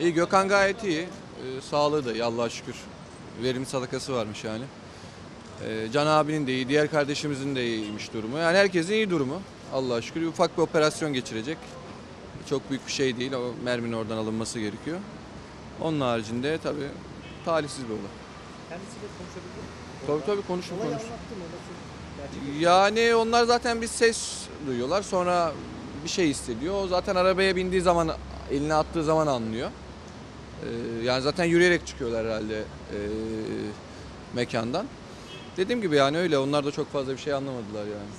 İyi Gökhan gayet iyi. Ee, sağlığı da iyi Allah'a şükür. Verim sadakası varmış yani. Ee, Can abinin de iyi, diğer kardeşimizin de iyiymiş durumu. Yani herkesin iyi durumu. Allah'a şükür. Ufak bir operasyon geçirecek. Çok büyük bir şey değil. O merminin oradan alınması gerekiyor. Onun haricinde tabii talihsiz bir olay. Kendisiyle konuşabildin mi? Tabii tabii konuşun Olayı konuş. anlattı mı? Nasıl? Gerçek Yani onlar zaten bir ses duyuyorlar. Sonra bir şey hissediyor. O zaten arabaya bindiği zaman, eline attığı zaman anlıyor. Ee, yani zaten yürüyerek çıkıyorlar herhalde ee, mekandan. Dediğim gibi yani öyle. Onlar da çok fazla bir şey anlamadılar yani.